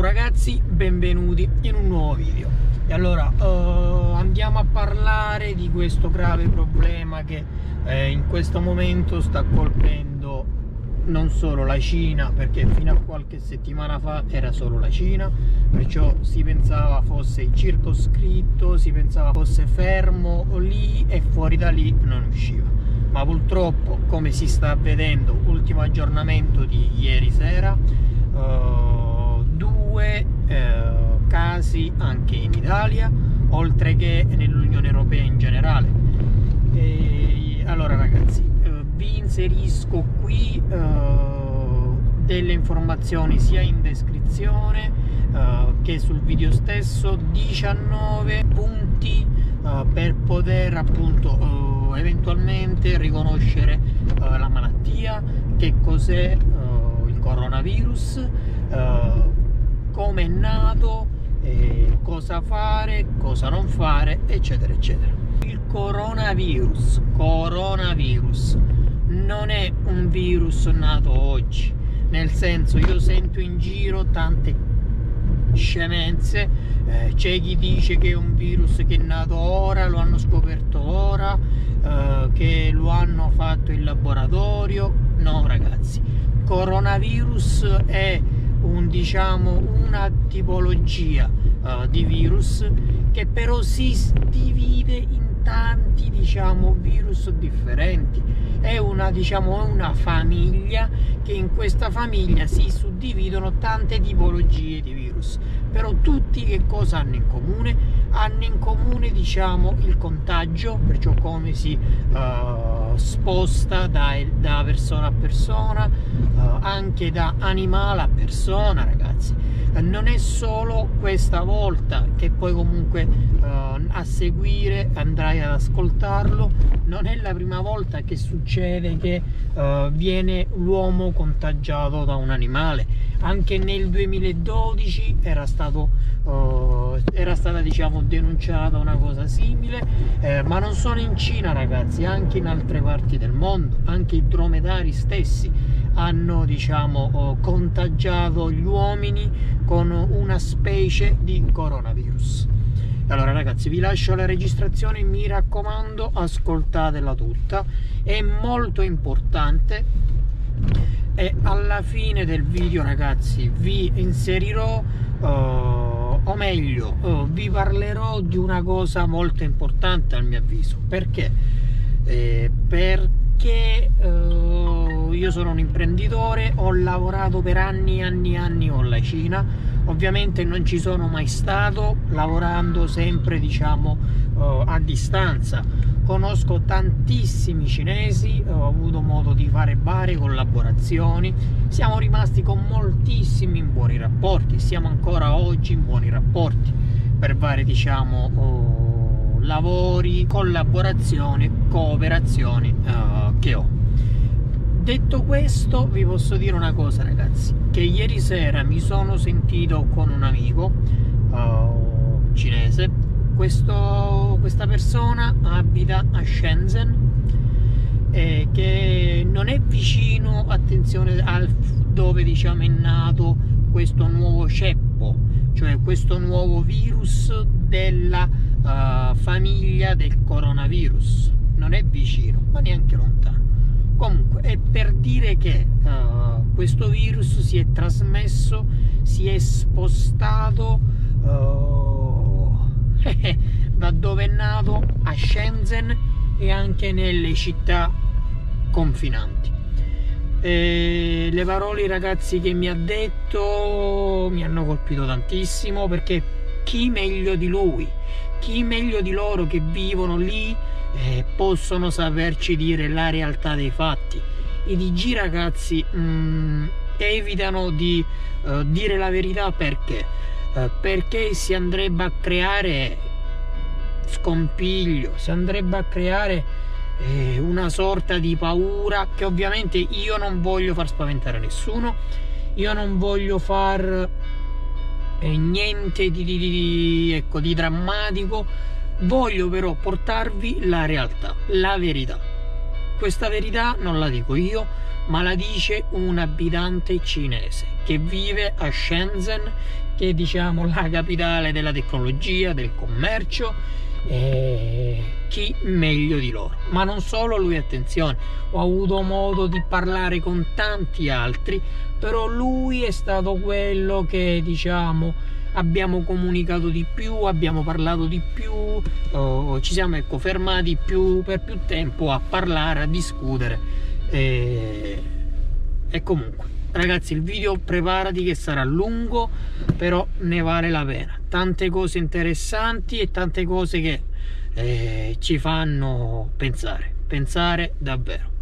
ragazzi, benvenuti in un nuovo video. E allora uh, andiamo a parlare di questo grave problema che eh, in questo momento sta colpendo non solo la Cina, perché fino a qualche settimana fa era solo la Cina, perciò si pensava fosse circoscritto, si pensava fosse fermo lì e fuori da lì non usciva. Ma purtroppo, come si sta vedendo, ultimo aggiornamento di ieri sera, uh, due eh, casi anche in Italia, oltre che nell'Unione Europea in generale. E, allora ragazzi, eh, vi inserisco qui eh, delle informazioni sia in descrizione eh, che sul video stesso, 19 punti eh, per poter appunto eh, eventualmente riconoscere la malattia, che cos'è il coronavirus come è nato, eh, cosa fare, cosa non fare, eccetera, eccetera. Il coronavirus, coronavirus, non è un virus nato oggi, nel senso io sento in giro tante scemenze, eh, c'è chi dice che è un virus che è nato ora, lo hanno scoperto ora, eh, che lo hanno fatto in laboratorio, no ragazzi, coronavirus è diciamo, una tipologia uh, di virus che però si divide in tanti diciamo, virus differenti è una, diciamo, una famiglia che in questa famiglia si suddividono tante tipologie di virus però tutti che cosa hanno in comune? Hanno in comune diciamo il contagio perciò come si uh, sposta da, da, persona a persona uh, anche da animale a persona ragazzi. Uh, non è solo questa volta che poi comunque a seguire andrai ad ascoltarlo. Non è la prima volta che succede che viene l'uomo contagiato da un animale anche nel 2012 era stato uh, era stata diciamo denunciata una cosa simile eh, ma non solo in Cina ragazzi anche in altre parti del mondo anche i dromedari stessi hanno diciamo uh, contagiato gli uomini con una specie di coronavirus. Allora ragazzi vi lascio la registrazione mi raccomando ascoltatela tutta. È molto importante e alla fine del video ragazzi vi inserirò uh, o meglio oh, vi parlerò di una cosa molto importante al mio avviso. Perché? Eh, perché eh, io sono un imprenditore ho lavorato per anni e anni e anni con la Cina. Ovviamente non ci sono mai stato lavorando sempre diciamo a distanza conosco tantissimi cinesi, ho avuto modo di fare varie collaborazioni, siamo rimasti con moltissimi buoni rapporti, siamo ancora oggi in buoni rapporti per vari diciamo oh, lavori, collaborazioni, cooperazioni uh, che ho. Detto questo vi posso dire una cosa ragazzi, che ieri sera mi sono sentito con un amico uh, cinese questo, questa persona abita a Shenzhen eh, che non è vicino attenzione al dove diciamo è nato questo nuovo ceppo cioè questo nuovo virus della uh, famiglia del coronavirus. Non è vicino ma neanche lontano. Comunque è per dire che uh, questo virus si è trasmesso si è spostato uh, da dove è nato a Shenzhen e anche nelle città confinanti. E le parole ragazzi che mi ha detto mi hanno colpito tantissimo perché chi meglio di lui, chi meglio di loro che vivono lì eh, possono saperci dire la realtà dei fatti. I DG ragazzi mh, mm, evitano di uh, dire la verità perché? Eh, perché si andrebbe a creare scompiglio, si andrebbe a creare eh, una sorta di paura che ovviamente io non voglio far spaventare nessuno, io non voglio far eh, niente di, di, di, ecco, di drammatico, voglio però portarvi la realtà, la verità. Questa verità non la dico io, ma la dice un abitante cinese che vive a Shenzhen, che è diciamo la capitale della tecnologia, del commercio. E chi meglio di loro. Ma non solo lui, attenzione, ho avuto modo di parlare con tanti altri, però lui è stato quello che diciamo abbiamo comunicato di più, abbiamo parlato di più, oh, ci siamo ecco, fermati più, per più tempo a parlare, a discutere. E, e comunque, ragazzi, il video preparati che sarà lungo, però ne vale la pena. Tante cose interessanti e tante cose che eh, ci fanno pensare, pensare davvero.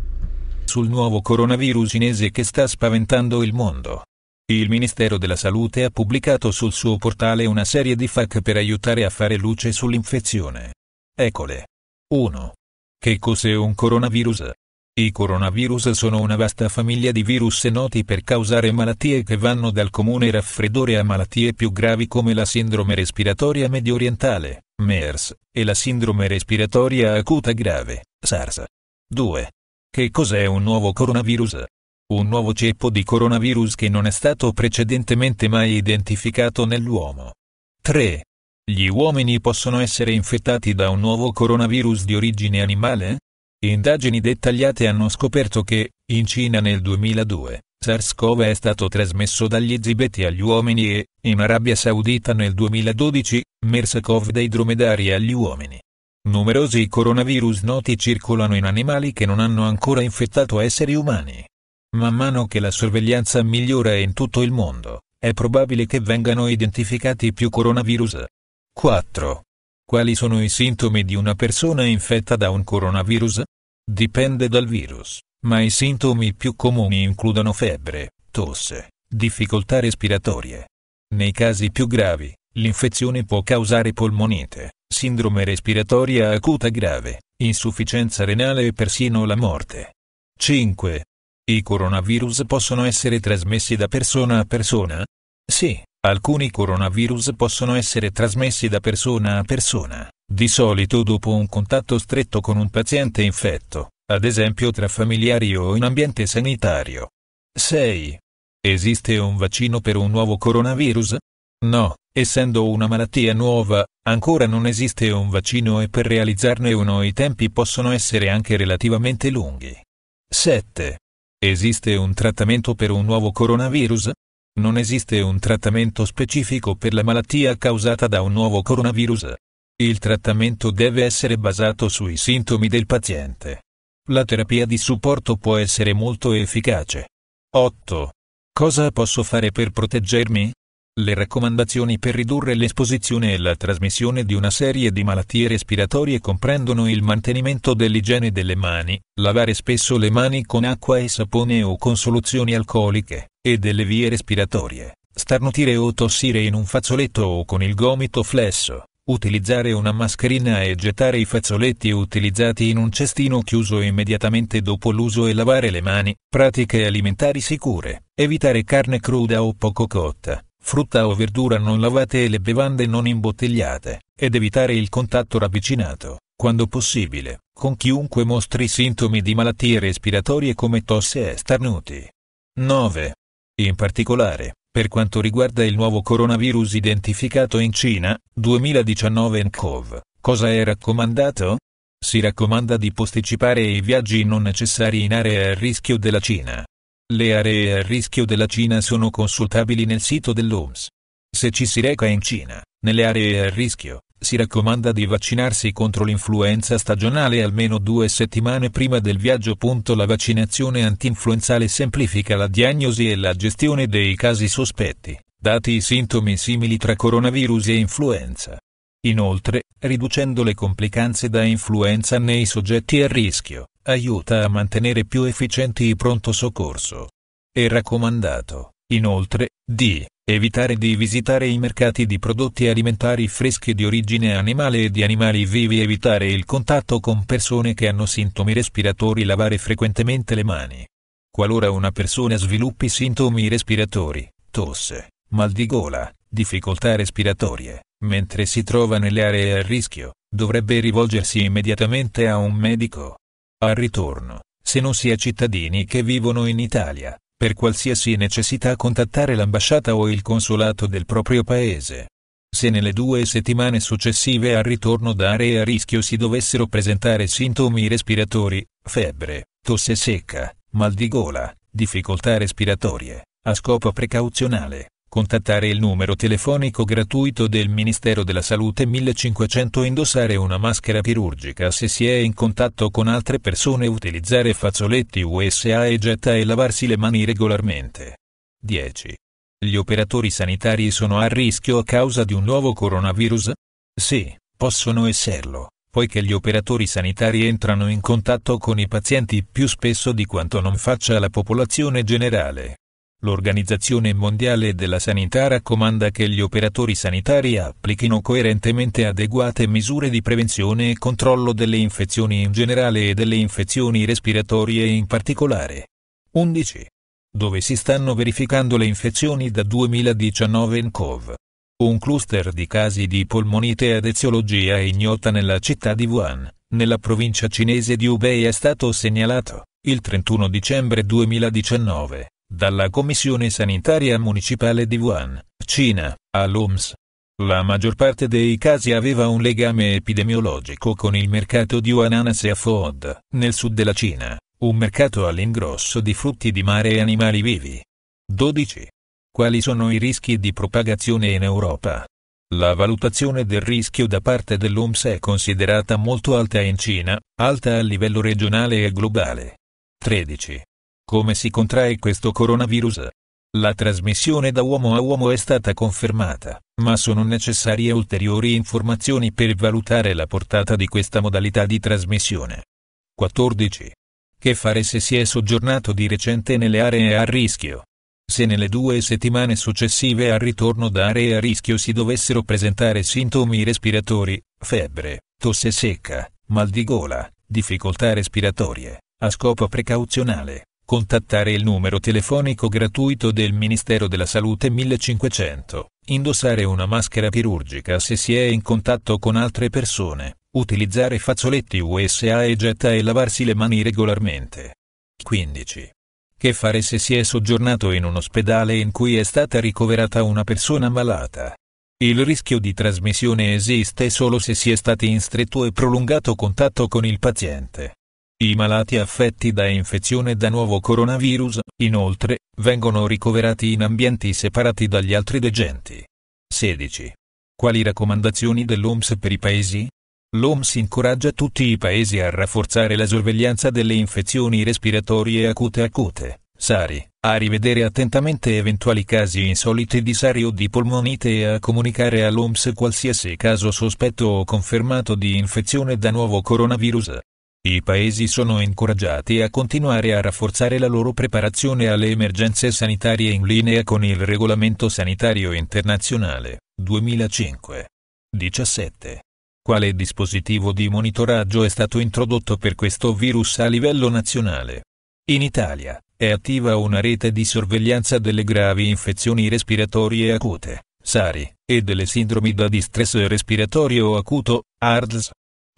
Sul nuovo coronavirus cinese che sta spaventando il mondo. Il Ministero della Salute ha pubblicato sul suo portale una serie di FAQ per aiutare a fare luce sull'infezione. Eccole. 1. Che cos'è un coronavirus? I coronavirus sono una vasta famiglia di virus noti per causare malattie che vanno dal comune raffreddore a malattie più gravi come la sindrome respiratoria medio orientale, MERS, e la sindrome respiratoria acuta grave, SARS. 2. Che cos'è un nuovo coronavirus? un nuovo ceppo di coronavirus che non è stato precedentemente mai identificato nell'uomo. 3. Gli uomini possono essere infettati da un nuovo coronavirus di origine animale? Indagini dettagliate hanno scoperto che, in Cina nel 2002, SARS-CoV è stato trasmesso dagli zibeti agli uomini e, in Arabia Saudita nel 2012, MERS-CoV dai dromedari agli uomini. Numerosi coronavirus noti circolano in animali che non hanno ancora infettato esseri umani. Man mano che la sorveglianza migliora in tutto il mondo, è probabile che vengano identificati più coronavirus. 4. Quali sono i sintomi di una persona infetta da un coronavirus? Dipende dal virus, ma i sintomi più comuni includono febbre, tosse, difficoltà respiratorie. Nei casi più gravi, l'infezione può causare polmonite, sindrome respiratoria acuta grave, insufficienza renale e persino la morte. 5. I coronavirus possono essere trasmessi da persona a persona? Sì, alcuni coronavirus possono essere trasmessi da persona a persona, di solito dopo un contatto stretto con un paziente infetto, ad esempio tra familiari o in ambiente sanitario. 6. Esiste un vaccino per un nuovo coronavirus? No, essendo una malattia nuova, ancora non esiste un vaccino e per realizzarne uno i tempi possono essere anche relativamente lunghi. 7. Esiste un trattamento per un nuovo coronavirus? Non esiste un trattamento specifico per la malattia causata da un nuovo coronavirus. Il trattamento deve essere basato sui sintomi del paziente. La terapia di supporto può essere molto efficace. 8. Cosa posso fare per proteggermi? Le raccomandazioni per ridurre l'esposizione e la trasmissione di una serie di malattie respiratorie comprendono il mantenimento dell'igiene delle mani, lavare spesso le mani con acqua e sapone o con soluzioni alcoliche, e delle vie respiratorie, starnutire o tossire in un fazzoletto o con il gomito flesso, utilizzare una mascherina e gettare i fazzoletti utilizzati in un cestino chiuso immediatamente dopo l'uso e lavare le mani, pratiche alimentari sicure, evitare carne cruda o poco cotta. Frutta o verdura non lavate e le bevande non imbottigliate, ed evitare il contatto ravvicinato, quando possibile, con chiunque mostri sintomi di malattie respiratorie come tosse e starnuti. 9. In particolare, per quanto riguarda il nuovo coronavirus identificato in Cina, 2019 nCoV, cosa è raccomandato? Si raccomanda di posticipare i viaggi non necessari in aree a rischio della Cina. Le aree a rischio della Cina sono consultabili nel sito dell'OMS. Se ci si reca in Cina, nelle aree a rischio, si raccomanda di vaccinarsi contro l'influenza stagionale almeno due settimane prima del viaggio. La vaccinazione antinfluenzale semplifica la diagnosi e la gestione dei casi sospetti, dati i sintomi simili tra coronavirus e influenza. Inoltre, riducendo le complicanze da influenza nei soggetti a rischio, aiuta a mantenere più efficienti i pronto soccorso. È raccomandato, inoltre, di evitare di visitare i mercati di prodotti alimentari freschi di origine animale e di animali vivi, evitare il contatto con persone che hanno sintomi respiratori, lavare frequentemente le mani. Qualora una persona sviluppi sintomi respiratori, tosse, mal di gola, difficoltà respiratorie, mentre si trova nelle aree a rischio, dovrebbe rivolgersi immediatamente a un medico. Al ritorno, se non si è cittadini che vivono in Italia, Per qualsiasi necessità contattare l'ambasciata o il consolato del proprio paese. Se nelle due settimane successive al ritorno da aree a rischio si dovessero presentare sintomi respiratori, febbre, tosse secca, mal di gola, difficoltà respiratorie, a scopo precauzionale, contattare il numero telefonico gratuito del Ministero della Salute 1500 indossare una maschera chirurgica se si è in contatto con altre persone utilizzare fazzoletti USA e getta e lavarsi le mani regolarmente. 10. Gli operatori sanitari sono a rischio a causa di un nuovo coronavirus? Sì, possono esserlo, poiché gli operatori sanitari entrano in contatto con i pazienti più spesso di quanto non faccia la popolazione generale. L'Organizzazione Mondiale della Sanità raccomanda che gli operatori sanitari applichino coerentemente adeguate misure di prevenzione e controllo delle infezioni in generale e delle infezioni respiratorie in particolare. 11 dove si stanno verificando le infezioni da 2019 in COV. Un cluster di casi di polmonite ad eziologia ignota nella città di Wuhan, nella provincia cinese di Hubei è stato segnalato, il 31 dicembre 2019, dalla Commissione Sanitaria Municipale di Wuhan, Cina, all'OMS. La maggior parte dei casi aveva un legame epidemiologico con il mercato di Huananas e Afod, nel sud della Cina, un mercato all'ingrosso di frutti di mare e animali vivi. 12. Quali sono i rischi di propagazione in Europa? La valutazione del rischio da parte dell'OMS è considerata molto alta in Cina, alta a livello regionale e globale. 13. Come si contrae questo coronavirus? La trasmissione da uomo a uomo è stata confermata, ma sono necessarie ulteriori informazioni per valutare la portata di questa modalità di trasmissione. 14. Che fare se si è soggiornato di recente nelle aree a rischio? Se nelle due settimane successive al ritorno da aree a rischio si dovessero presentare sintomi respiratori, febbre, tosse secca, mal di gola, difficoltà respiratorie, a scopo precauzionale, contattare il numero telefonico gratuito del Ministero della Salute 1500, indossare una maschera chirurgica se si è in contatto con altre persone, Utilizzare fazzoletti USA e getta e lavarsi le mani regolarmente. 15. Che fare se si è soggiornato in un ospedale in cui è stata ricoverata una persona malata? Il rischio di trasmissione esiste solo se si è stati in stretto e prolungato contatto con il paziente. I malati affetti da infezione da nuovo coronavirus, inoltre, vengono ricoverati in ambienti separati dagli altri degenti. 16. Quali raccomandazioni dell'OMS per i paesi? L'OMS incoraggia tutti i paesi a rafforzare la sorveglianza delle infezioni respiratorie acute acute, SARI, a rivedere attentamente eventuali casi insoliti di SARI o di polmonite e a comunicare all'OMS qualsiasi caso sospetto o confermato di infezione da nuovo coronavirus. I paesi sono incoraggiati a continuare a rafforzare la loro preparazione alle emergenze sanitarie in linea con il Regolamento Sanitario Internazionale 2005. 17. Quale dispositivo di monitoraggio è stato introdotto per questo virus a livello nazionale? In Italia è attiva una rete di sorveglianza delle gravi infezioni respiratorie acute, SARI, e delle sindromi da distress respiratorio acuto, ARDS.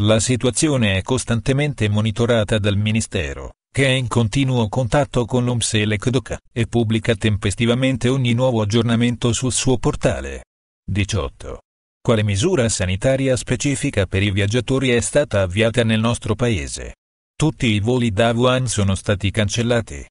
La situazione è costantemente monitorata dal Ministero, che è in continuo contatto con l'OMS e l'ECDOC, e pubblica tempestivamente ogni nuovo aggiornamento sul suo portale. 18. Quale misura sanitaria specifica per i viaggiatori è stata avviata nel nostro paese? Tutti i voli da Wuhan sono stati cancellati.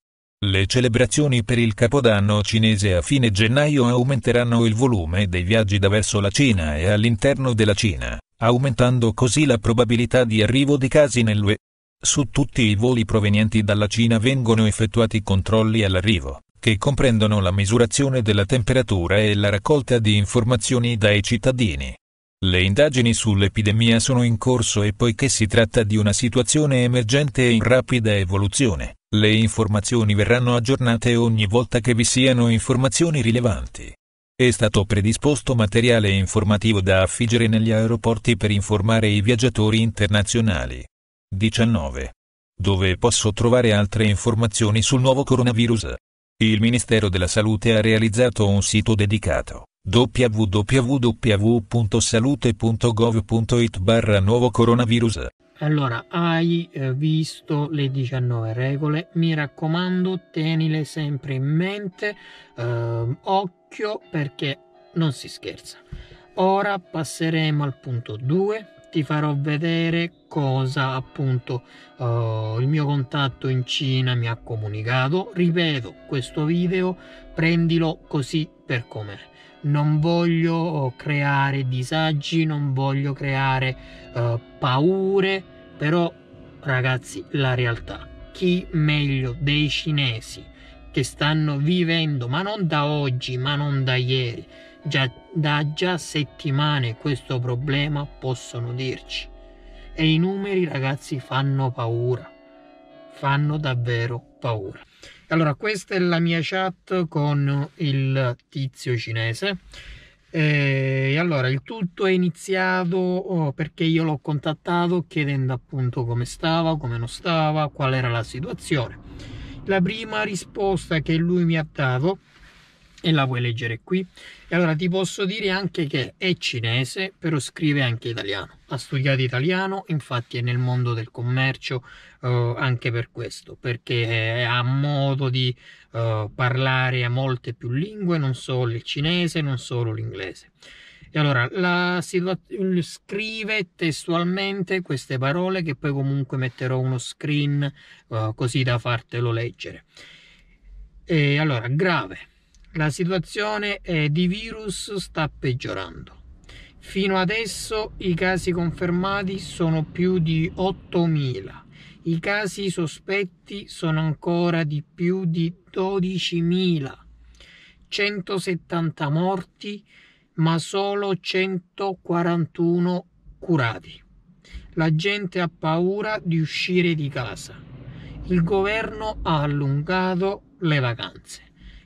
Le celebrazioni per il Capodanno cinese a fine gennaio aumenteranno il volume dei viaggi da verso la Cina e all'interno della Cina, aumentando così la probabilità di arrivo di casi nell'UE. Su tutti i voli provenienti dalla Cina vengono effettuati controlli all'arrivo, che comprendono la misurazione della temperatura e la raccolta di informazioni dai cittadini. Le indagini sull'epidemia sono in corso e poiché si tratta di una situazione emergente e in rapida evoluzione, le informazioni verranno aggiornate ogni volta che vi siano informazioni rilevanti. È stato predisposto materiale informativo da affiggere negli aeroporti per informare i viaggiatori internazionali. 19. Dove posso trovare altre informazioni sul nuovo coronavirus? Il Ministero della Salute ha realizzato un sito dedicato www.salute.gov.it barra nuovo coronavirus allora hai eh, visto le 19 regole. Mi raccomando tenile sempre in mente eh, occhio perché non si scherza. Ora passeremo al punto 2 ti farò vedere cosa appunto uh, il mio contatto in Cina mi ha comunicato. Ripeto questo video prendilo così per com'è. Non voglio creare disagi non voglio creare uh, paure però ragazzi la realtà. Chi meglio dei cinesi che stanno vivendo ma non da oggi ma non da ieri già, da già settimane questo problema possono dirci. E i numeri, ragazzi, fanno paura. Fanno davvero paura. Allora, questa è la mia chat con il tizio cinese. E allora, il tutto è iniziato oh, perché io l'ho contattato chiedendo appunto come stava, come non stava, qual era la situazione. La prima risposta che lui mi ha dato e la puoi leggere qui. E allora ti posso dire anche che è cinese, però scrive anche italiano. Ha studiato italiano, infatti è nel mondo del commercio eh, anche per questo, perché ha modo di eh, parlare a molte più lingue, non solo il cinese, non solo l'inglese. E allora la scrive testualmente queste parole che poi comunque metterò uno screen eh, così da fartelo leggere. E allora, grave la situazione di virus sta peggiorando. Fino adesso i casi confermati sono più di 8.000. I casi sospetti sono ancora di più di 12.000. 170 morti, ma solo 141 curati. La gente ha paura di uscire di casa. Il governo ha allungato le vacanze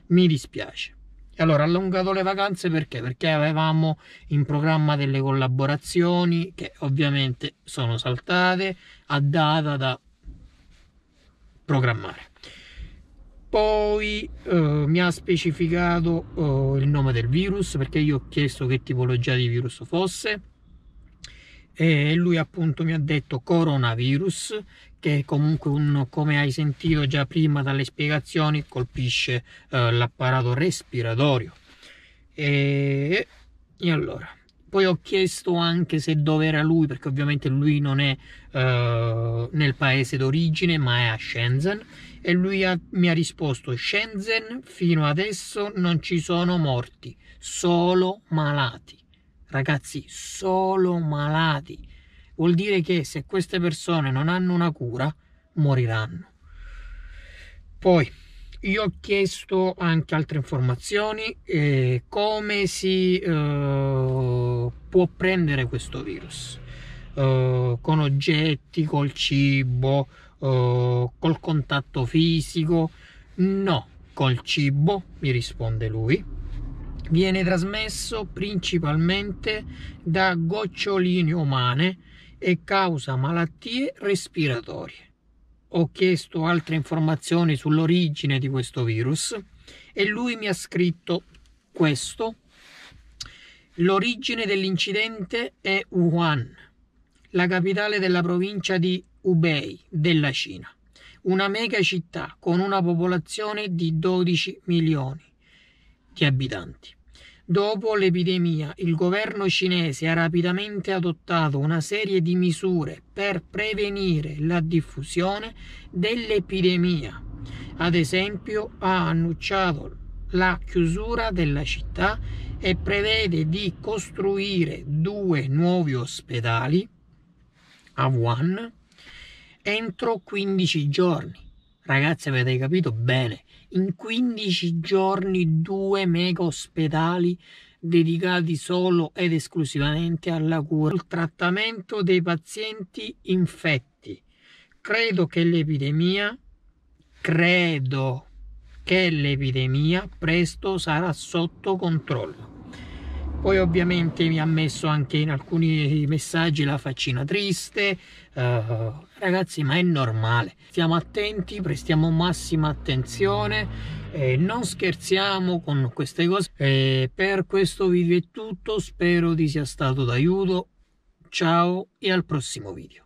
mi dispiace. E allora, allungato le vacanze perché? Perché avevamo in programma delle collaborazioni che ovviamente sono saltate a data da programmare. Poi eh, mi ha specificato eh, il nome del virus perché io ho chiesto che tipologia di virus fosse e lui appunto mi ha detto coronavirus che comunque un, come hai sentito già prima dalle spiegazioni colpisce eh, l'apparato respiratorio. E, e, allora poi ho chiesto anche se dove era lui perché ovviamente lui non è eh, nel paese d'origine ma è a Shenzhen e lui ha, mi ha risposto Shenzhen fino adesso non ci sono morti solo malati ragazzi solo malati. Vuol dire che se queste persone non hanno una cura moriranno. Poi io ho chiesto anche altre informazioni eh, come si eh, può prendere questo virus? Eh, con oggetti col cibo eh, col contatto fisico? No col cibo mi risponde lui viene trasmesso principalmente da goccioline umane e causa malattie respiratorie. Ho chiesto altre informazioni sull'origine di questo virus e lui mi ha scritto questo. L'origine dell'incidente è Wuhan, la capitale della provincia di Hubei della Cina, una mega città con una popolazione di 12 milioni di abitanti. Dopo l'epidemia, il governo cinese ha rapidamente adottato una serie di misure per prevenire la diffusione dell'epidemia. Ad esempio, ha annunciato la chiusura della città e prevede di costruire due nuovi ospedali a Wuhan entro 15 giorni. Ragazzi, avete capito bene? in 15 giorni due mega ospedali dedicati solo ed esclusivamente alla cura, al trattamento dei pazienti infetti. Credo che l'epidemia, credo che l'epidemia presto sarà sotto controllo. Poi ovviamente mi ha messo anche in alcuni messaggi la faccina triste, uh, ragazzi ma è normale, stiamo attenti, prestiamo massima attenzione, eh, non scherziamo con queste cose. Eh, per questo video è tutto, spero ti sia stato d'aiuto, ciao e al prossimo video.